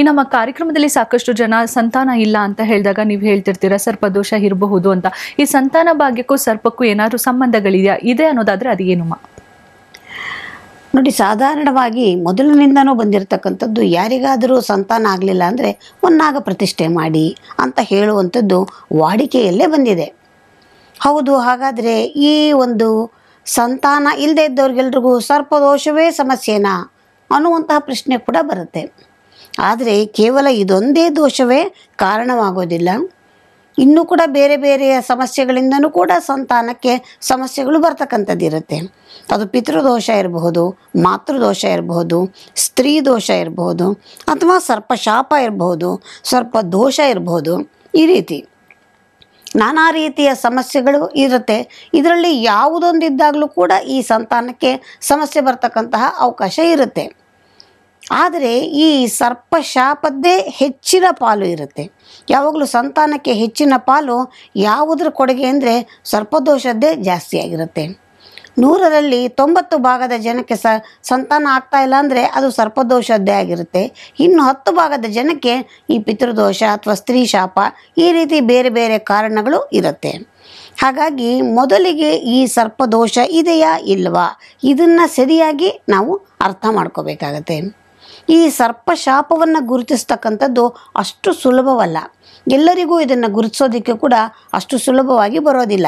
ಈ ನಮ್ಮ ಕಾರ್ಯಕ್ರಮದಲ್ಲಿ ಸಾಕಷ್ಟು ಜನ ಸಂತಾನ ಇಲ್ಲ ಅಂತ ಹೇಳಿದಾಗ ನೀವು ಹೇಳ್ತಿರ್ತೀರಾ ಸರ್ಪದೋಷ ಇರಬಹುದು ಅಂತ. ಈ ಸಂತಾನ ಭಾಗ್ಯಕ್ಕೂ ಸರ್ಪಕ್ಕೂ ಏನಾದರೂ ಸಂಬಂಧಗಳಿದೆಯಾ? ಇದೆ ಅನ್ನೋದಾದ್ರೆ ಅದು ಏನಮ್ಮ ನೋಡಿ, ಸಾಧಾರಣವಾಗಿ ಮೊದಲಿನಿಂದನೂ ಬಂದಿರತಕ್ಕಂಥದ್ದು ಯಾರಿಗಾದರೂ ಸಂತಾನ ಆಗಲಿಲ್ಲ ಅಂದರೆ ಒನ್ನಾಗ ಪ್ರತಿಷ್ಠೆ ಮಾಡಿ ಅಂತ ಹೇಳುವಂಥದ್ದು ವಾಡಿಕೆಯಲ್ಲೇ ಬಂದಿದೆ. ಹೌದು, ಹಾಗಾದರೆ ಈ ಒಂದು ಸಂತಾನ ಇಲ್ಲದೆ ಇದ್ದವ್ರಿಗೆಲ್ರಿಗೂ ಸರ್ಪದೋಷವೇ ಸಮಸ್ಯೆನಾ ಅನ್ನುವಂತಹ ಪ್ರಶ್ನೆ ಕೂಡ ಬರುತ್ತೆ. ಆದರೆ ಕೇವಲ ಇದೊಂದೇ ದೋಷವೇ ಕಾರಣವಾಗೋದಿಲ್ಲ. ಇನ್ನೂ ಕೂಡ ಬೇರೆ ಬೇರೆಯ ಸಮಸ್ಯೆಗಳಿಂದನೂ ಕೂಡ ಸಂತಾನಕ್ಕೆ ಸಮಸ್ಯೆಗಳು ಬರ್ತಕ್ಕಂಥದ್ದಿರುತ್ತೆ. ಅದು ಪಿತೃದೋಷ ಇರಬಹುದು, ಮಾತೃದೋಷ ಇರಬಹುದು, ಸ್ತ್ರೀ ದೋಷ ಇರಬಹುದು, ಅಥವಾ ಸರ್ಪ ಶಾಪ ಇರಬಹುದು, ಸರ್ಪ ದೋಷ ಇರಬಹುದು, ಈ ರೀತಿ. ನಾನಾ ರೀತಿಯ ಸಮಸ್ಯೆಗಳು ಇರುತ್ತೆ. ಇದರಲ್ಲಿ ಯಾವುದೊಂದಿದ್ದಾಗಲೂ ಕೂಡ ಈ ಸಂತಾನಕ್ಕೆ ಸಮಸ್ಯೆ ಬರ್ತಕ್ಕಂತಹ ಅವಕಾಶ ಇರುತ್ತೆ. ಆದರೆ ಈ ಸರ್ಪ ಶಾಪದ್ದೇ ಹೆಚ್ಚಿನ ಪಾಲು ಇರುತ್ತೆ. ಯಾವಾಗಲೂ ಸಂತಾನಕ್ಕೆ ಹೆಚ್ಚಿನ ಪಾಲು ಯಾವುದರ ಕೊಡುಗೆ ಅಂದರೆ ಸರ್ಪದೋಷದ್ದೇ ಜಾಸ್ತಿ ಆಗಿರುತ್ತೆ. ನೂರರಲ್ಲಿ ತೊಂಬತ್ತು ಭಾಗದ ಜನಕ್ಕೆ ಸ ಸಂತಾನ ಆಗ್ತಾ ಇಲ್ಲ ಅಂದರೆ ಅದು ಸರ್ಪದೋಷದ್ದೇ ಆಗಿರುತ್ತೆ. ಇನ್ನು ಹತ್ತು ಭಾಗದ ಜನಕ್ಕೆ ಈ ಪಿತೃದೋಷ ಅಥವಾ ಸ್ತ್ರೀ ಶಾಪ ಈ ರೀತಿ ಬೇರೆ ಬೇರೆ ಕಾರಣಗಳು ಇರುತ್ತೆ. ಹಾಗಾಗಿ ಮೊದಲಿಗೆ ಈ ಸರ್ಪದೋಷ ಇದೆಯಾ ಇಲ್ವಾ ಇದನ್ನು ಸರಿಯಾಗಿ ನಾವು ಅರ್ಥ ಮಾಡ್ಕೋಬೇಕಾಗತ್ತೆ. ಈ ಸರ್ಪಶಾಪವನ್ನು ಗುರುತಿಸ್ತಕ್ಕಂಥದ್ದು ಅಷ್ಟು ಸುಲಭವಲ್ಲ. ಎಲ್ಲರಿಗೂ ಇದನ್ನು ಗುರುತಿಸೋದಕ್ಕೆ ಕೂಡ ಅಷ್ಟು ಸುಲಭವಾಗಿ ಬರೋದಿಲ್ಲ.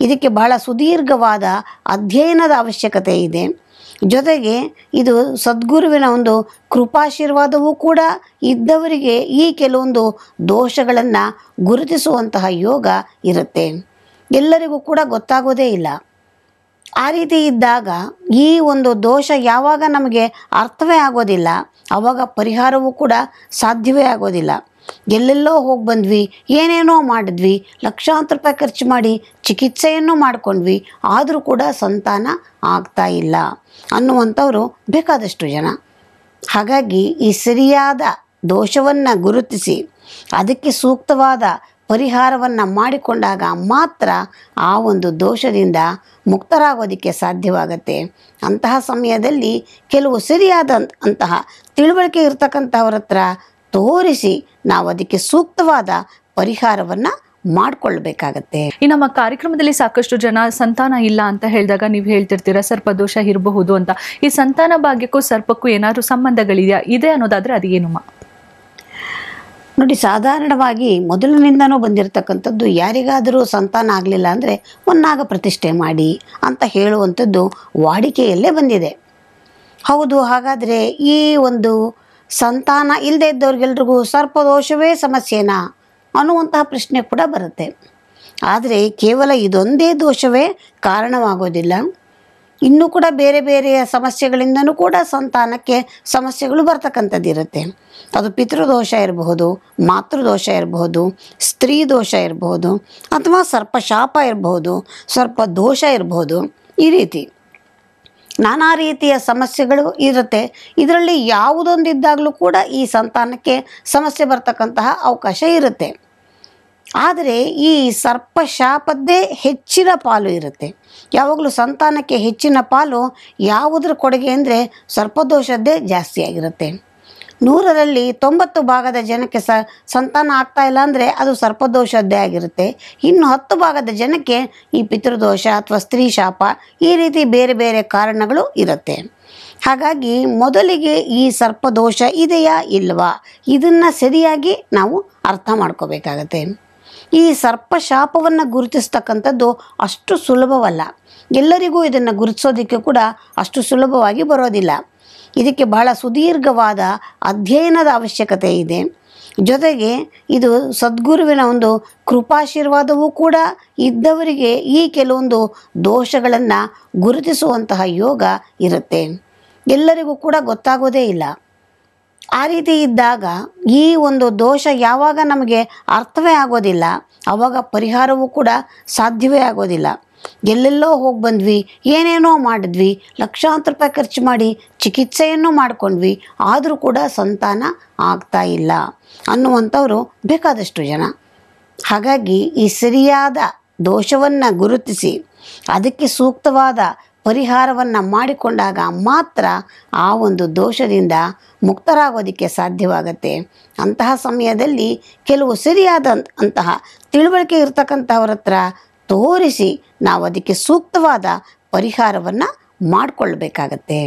ಇದಕ್ಕೆ ಬಹಳ ಸುದೀರ್ಘವಾದ ಅಧ್ಯಯನದ ಅವಶ್ಯಕತೆ ಇದೆ. ಜೊತೆಗೆ ಇದು ಸದ್ಗುರುವಿನ ಒಂದು ಕೃಪಾಶೀರ್ವಾದವೂ ಕೂಡ ಇದ್ದವರಿಗೆ ಈ ಕೆಲವೊಂದು ದೋಷಗಳನ್ನು ಗುರುತಿಸುವಂತಹ ಯೋಗ ಇರುತ್ತೆ. ಎಲ್ಲರಿಗೂ ಕೂಡ ಗೊತ್ತಾಗೋದೇ ಇಲ್ಲ. ಆ ರೀತಿ ಇದ್ದಾಗ ಈ ಒಂದು ದೋಷ ಯಾವಾಗ ನಮಗೆ ಅರ್ಥವೇ ಆಗೋದಿಲ್ಲ ಆವಾಗ ಪರಿಹಾರವೂ ಕೂಡ ಸಾಧ್ಯವೇ ಆಗೋದಿಲ್ಲ. ಎಲ್ಲೆಲ್ಲೋ ಹೋಗಿ ಬಂದ್ವಿ, ಏನೇನೋ ಮಾಡಿದ್ವಿ, ಲಕ್ಷಾಂತರ ರೂಪಾಯಿ ಖರ್ಚು ಮಾಡಿ ಚಿಕಿತ್ಸೆಯನ್ನು ಮಾಡ್ಕೊಂಡ್ವಿ, ಆದರೂ ಕೂಡ ಸಂತಾನ ಆಗ್ತಾ ಇಲ್ಲ ಅನ್ನುವಂಥವರು ಬೇಕಾದಷ್ಟು ಜನ. ಹಾಗಾಗಿ ಈ ಸರಿಯಾದ ದೋಷವನ್ನು ಗುರುತಿಸಿ, ಅದಕ್ಕೆ ಸೂಕ್ತವಾದ ಪರಿಹಾರವನ್ನು ಮಾಡಿಕೊಂಡಾಗ ಮಾತ್ರ ಆ ಒಂದು ದೋಷದಿಂದ ಮುಕ್ತರಾಗೋದಕ್ಕೆ ಸಾಧ್ಯವಾಗತ್ತೆ. ಅಂತಹ ಸಮಯದಲ್ಲಿ ಕೆಲವು ಸರಿಯಾದ ಅಂತಹ ತಿಳುವಳಿಕೆ ಇರ್ತಕ್ಕಂಥವ್ರ ಹತ್ರ ತೋರಿಸಿ ನಾವು ಅದಕ್ಕೆ ಸೂಕ್ತವಾದ ಪರಿಹಾರವನ್ನು ಮಾಡ್ಕೊಳ್ಬೇಕಾಗತ್ತೆ. ಈ ನಮ್ಮ ಕಾರ್ಯಕ್ರಮದಲ್ಲಿ ಸಾಕಷ್ಟು ಜನ ಸಂತಾನ ಇಲ್ಲ ಅಂತ ಹೇಳಿದಾಗ ನೀವು ಹೇಳ್ತಿರ್ತೀರಾ, ಸರ್ಪ ದೋಷ ಇರಬಹುದು ಅಂತ. ಈ ಸಂತಾನ ಭಾಗ್ಯಕ್ಕೂ ಸರ್ಪಕ್ಕೂ ಏನಾದರೂ ಸಂಬಂಧಗಳಿದೆಯಾ? ಇದೆ ಅನ್ನೋದಾದ್ರೆ ಅದೇನು ನೋಡಿ, ಸಾಧಾರಣವಾಗಿ ಮೊದಲಿನಿಂದನೂ ಬಂದಿರತಕ್ಕಂಥದ್ದು ಯಾರಿಗಾದರೂ ಸಂತಾನ ಆಗಲಿಲ್ಲ ಅಂದರೆ ಒನ್ನಾಗ ಪ್ರತಿಷ್ಠೆ ಮಾಡಿ ಅಂತ ಹೇಳುವಂಥದ್ದು ವಾಡಿಕೆಯಲ್ಲೇ ಬಂದಿದೆ. ಹೌದು, ಹಾಗಾದರೆ ಈ ಒಂದು ಸಂತಾನ ಇಲ್ಲದೆ ಇದ್ದವ್ರಿಗೆಲ್ರಿಗೂ ಸರ್ಪದೋಷವೇ ಸಮಸ್ಯೆನಾ ಅನ್ನುವಂತಹ ಪ್ರಶ್ನೆ ಕೂಡ ಬರುತ್ತೆ. ಆದರೆ ಕೇವಲ ಇದೊಂದೇ ದೋಷವೇ ಕಾರಣವಾಗೋದಿಲ್ಲ. ಇನ್ನೂ ಕೂಡ ಬೇರೆ ಬೇರೆಯ ಸಮಸ್ಯೆಗಳಿಂದನೂ ಕೂಡ ಸಂತಾನಕ್ಕೆ ಸಮಸ್ಯೆಗಳು ಬರ್ತಕ್ಕಂಥದ್ದಿರುತ್ತೆ ಅದು ಪಿತೃದೋಷ ಇರಬಹುದು, ಮಾತೃದೋಷ ಇರಬಹುದು, ಸ್ತ್ರೀ ದೋಷ ಇರಬಹುದು, ಅಥವಾ ಸರ್ಪ ಶಾಪ ಇರಬಹುದು, ಸರ್ಪ ದೋಷ ಇರಬಹುದು, ಈ ರೀತಿ. ನಾನಾ ರೀತಿಯ ಸಮಸ್ಯೆಗಳು ಇರುತ್ತೆ. ಇದರಲ್ಲಿ ಯಾವುದೊಂದಿದ್ದಾಗಲೂ ಕೂಡ ಈ ಸಂತಾನಕ್ಕೆ ಸಮಸ್ಯೆ ಬರ್ತಕ್ಕಂತಹ ಅವಕಾಶ ಇರುತ್ತೆ. ಆದರೆ ಈ ಸರ್ಪ ಶಾಪದ್ದೇ ಹೆಚ್ಚಿನ ಪಾಲು ಇರುತ್ತೆ. ಯಾವಾಗಲೂ ಸಂತಾನಕ್ಕೆ ಹೆಚ್ಚಿನ ಪಾಲು ಯಾವುದರ ಕೊಡುಗೆ ಅಂದರೆ ಸರ್ಪದೋಷದ್ದೇ ಜಾಸ್ತಿ ಆಗಿರುತ್ತೆ. ನೂರರಲ್ಲಿ ತೊಂಬತ್ತು ಭಾಗದ ಜನಕ್ಕೆ ಸ ಸಂತಾನ ಆಗ್ತಾ ಇಲ್ಲ ಅಂದರೆ ಅದು ಸರ್ಪದೋಷದ್ದೇ ಆಗಿರುತ್ತೆ. ಇನ್ನು ಹತ್ತು ಭಾಗದ ಜನಕ್ಕೆ ಈ ಪಿತೃದೋಷ ಅಥವಾ ಸ್ತ್ರೀ ಶಾಪ ಈ ರೀತಿ ಬೇರೆ ಬೇರೆ ಕಾರಣಗಳು ಇರುತ್ತೆ. ಹಾಗಾಗಿ ಮೊದಲಿಗೆ ಈ ಸರ್ಪದೋಷ ಇದೆಯಾ ಇಲ್ವಾ ಇದನ್ನು ಸರಿಯಾಗಿ ನಾವು ಅರ್ಥ ಮಾಡ್ಕೋಬೇಕಾಗತ್ತೆ. ಈ ಸರ್ಪಶಾಪವನ್ನು ಗುರುತಿಸ್ತಕ್ಕಂಥದ್ದು ಅಷ್ಟು ಸುಲಭವಲ್ಲ. ಎಲ್ಲರಿಗೂ ಇದನ್ನು ಗುರುತಿಸೋದಕ್ಕೆ ಕೂಡ ಅಷ್ಟು ಸುಲಭವಾಗಿ ಬರೋದಿಲ್ಲ. ಇದಕ್ಕೆ ಬಹಳ ಸುದೀರ್ಘವಾದ ಅಧ್ಯಯನದ ಅವಶ್ಯಕತೆ ಇದೆ. ಜೊತೆಗೆ ಇದು ಸದ್ಗುರುವಿನ ಒಂದು ಕೃಪಾಶೀರ್ವಾದವೂ ಕೂಡ ಇದ್ದವರಿಗೆ ಈ ಕೆಲವೊಂದು ದೋಷಗಳನ್ನು ಗುರುತಿಸುವಂತಹ ಯೋಗ ಇರುತ್ತೆ. ಎಲ್ಲರಿಗೂ ಕೂಡ ಗೊತ್ತಾಗೋದೇ ಇಲ್ಲ. ಆ ರೀತಿ ಇದ್ದಾಗ ಈ ಒಂದು ದೋಷ ಯಾವಾಗ ನಮಗೆ ಅರ್ಥವೇ ಆಗೋದಿಲ್ಲ ಆವಾಗ ಪರಿಹಾರವೂ ಕೂಡ ಸಾಧ್ಯವೇ ಆಗೋದಿಲ್ಲ. ಎಲ್ಲೆಲ್ಲೋ ಹೋಗಿ ಬಂದ್ವಿ, ಏನೇನೋ ಮಾಡಿದ್ವಿ, ಲಕ್ಷಾಂತರ ರೂಪಾಯಿ ಖರ್ಚು ಮಾಡಿ ಚಿಕಿತ್ಸೆಯನ್ನು ಮಾಡ್ಕೊಂಡ್ವಿ, ಆದರೂ ಕೂಡ ಸಂತಾನ ಆಗ್ತಾ ಇಲ್ಲ ಅನ್ನುವಂಥವರು ಬೇಕಾದಷ್ಟು ಜನ. ಹಾಗಾಗಿ ಈ ಸರಿಯಾದ ದೋಷವನ್ನು ಗುರುತಿಸಿ, ಅದಕ್ಕೆ ಸೂಕ್ತವಾದ ಪರಿಹಾರವನ್ನು ಮಾಡಿಕೊಂಡಾಗ ಮಾತ್ರ ಆ ಒಂದು ದೋಷದಿಂದ ಮುಕ್ತರಾಗೋದಕ್ಕೆ ಸಾಧ್ಯವಾಗುತ್ತೆ. ಅಂತಹ ಸಮಯದಲ್ಲಿ ಕೆಲವು ಸರಿಯಾದ ಅಂತಹ ತಿಳುವಳಿಕೆ ಇರ್ತಕ್ಕಂಥವ್ರ ಹತ್ರ ತೋರಿಸಿ ನಾವು ಅದಕ್ಕೆ ಸೂಕ್ತವಾದ ಪರಿಹಾರವನ್ನು ಮಾಡಿಕೊಳ್ಬೇಕಾಗತ್ತೆ.